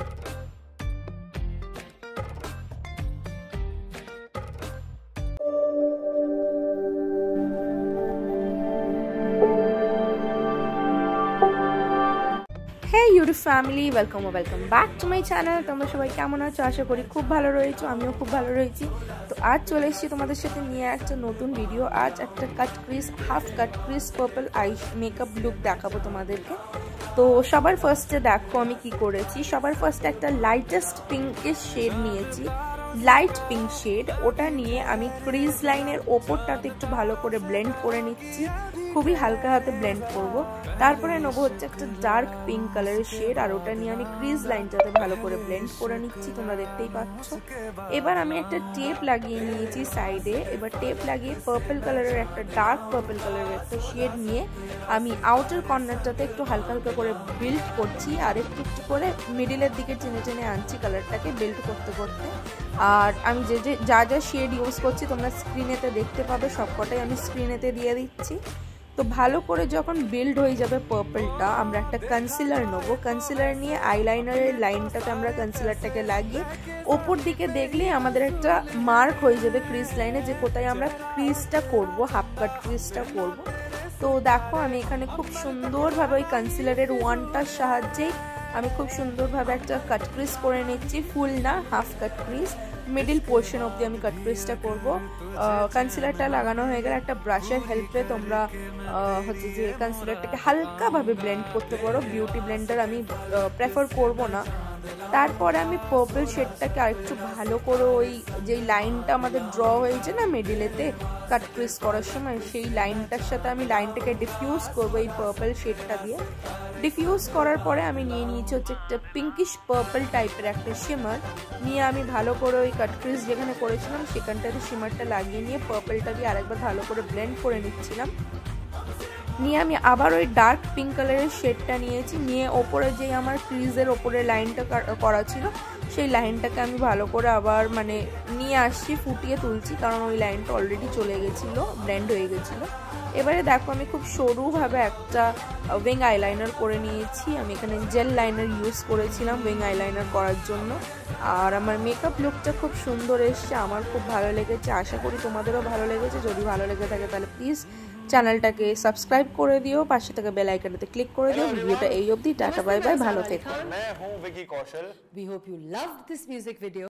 Thank you. YouTube family welcome welcome back to my channel তোমরা সবাই কেমন আছো? আশা করি খুব ভালো রয়েছো, আমিও খুব ভালো রয়েছি। তো আজ চলে এসেছি তোমাদের সাথে নিয়ে একটা নতুন ভিডিও আজ একটা cut crease half cut crease purple eye makeup look দেখাবো তোমাদেরকে। তো সবার ফার্স্টে দেখো আমি কি করেছি। সবার ফার্স্টে একটা লাইটেস্ট পিঙ্কের শেড নিয়েছি। লাইট পিঙ্ক শেড ওটা নিয়ে আমি ক্রিজ লাইনের ওপরটাতে একটু ভালো করে ব্লেন্ড করে নিচ্ছি। খুবই হালকা হাতে ব্লেন্ড করব। তারপরে নেব হচ্ছে একটা ডার্ক পিঙ্ক কালারের শেড আর ওটা নিয়ে আমি ক্রিজ লাইনটাতে ভালো করে ব্লেন্ড করে নিচ্ছি, তোমরা দেখতেই পাচ্ছ। এবার আমি একটা টেপ লাগিয়ে নিয়েছি সাইডে এবার টেপ লাগিয়ে পার্পল কালারের একটা ডার্ক পার্পল কালারের একটা শেড নিয়ে আমি আউটার কর্নারটাতে একটু হালকা হালকা করে বিল্ড করছি, আর একটু একটু করে মিডিলের দিকে টেনে টেনে আনছি কালারটাকে বিল্ড করতে করতে। আর আমি যে যে যা যা শেড ইউজ করছি, তোমরা স্ক্রিনেতে দেখতে পাবে, সবকটাই আমি স্ক্রিনেতে দিয়ে দিচ্ছি। তো ভালো করে যখন বিল্ড হয়ে যাবে পার্পলটা আমরা একটা কনসিলার নেব। কনসিলার নিয়ে আইলাইনারের লাইনটাতে আমরা কনসিলারটাকে লাগিয়ে, ওপর দিকে দেখলে আমাদের একটা মার্ক হয়ে যাবে ক্রিজ লাইনে যে কোথায় আমরা ক্রিজটা করব হাফ কাট ক্রিজটা করব। তো দেখো, আমি এখানে খুব সুন্দরভাবে ওই কনসিলারের ওয়ানটার সাহায্যেই আমি খুব সুন্দরভাবে একটা কাট ক্রিজ করে নিচ্ছি। ফুল না half cut crease middle portion অবধি আমি কাট ক্রিজটা করব। কনসিলারটা লাগানো হয়ে গেলে একটা ব্রাশের হেল্পে তোমরা হচ্ছে যে কনসিলারটাকে হালকাভাবে ব্লেন্ড করতে পারো। বিউটি ব্লেন্ডার আমি প্রেফার করব না। তারপরে আমি পার্পল শেডটাকে আরেকটু ভালো করে ওই যেই লাইনটা আমাদের ড্র হয়েছে না মিডিলেতে কাট ক্রিজ করার সময়, সেই লাইনটার সাথে আমি লাইনটাকে ডিফিউজ করব এই পার্পল শেডটা দিয়ে। ডিফিউজ করার পরে আমি নিয়ে নিয়েছি হচ্ছে একটা পিঙ্কিশ পার্পল টাইপের একটা শিমার নিয়ে আমি ভালো করে ওই কাট ক্রিজ যেখানে করেছিলাম, সেখানটাতে শিমারটা লাগিয়ে নিয়ে পার্পলটা দিয়ে আরেকবার ভালো করে ব্লেন্ড করে নিচ্ছিলাম। নিয়ে আমি আবার ওই ডার্ক পিঙ্ক কালারের শেডটা নিয়েছি। নিয়ে ওপরে যে আমার ফ্রিজের ওপরে লাইনটা করা ছিল সেই লাইনটাকে আমি ভালো করে আবার মানে নিয়ে আসছি ফুটিয়ে তুলছি কারণ ওই লাইনটা অলরেডি চলে গেছিল ব্র্যান্ড হয়ে গেছিল। এবারে দেখো আমি খুব সরুভাবে একটা ওয়েং আইলাইনার করে নিয়েছি। আমি এখানে জেল লাইনার ইউজ করেছিলাম ওয়েং আইলাইনার করার জন্য। আর আমার মেকআপ লুকটা খুব সুন্দর এসছে আমার খুব ভালো লেগেছে। আশা করি তোমাদেরও ভালো লেগেছে। যদি ভালো লেগে থাকে তাহলে প্লিজ চ্যানেলটাকে সাবস্ক্রাইব করে দিও পাশে থেকে বেল আইকনটাতে ক্লিক করে দিও। ভিডিওটা এই অবধি টাটা বাই বাই ভালো থেকো। loved this music video.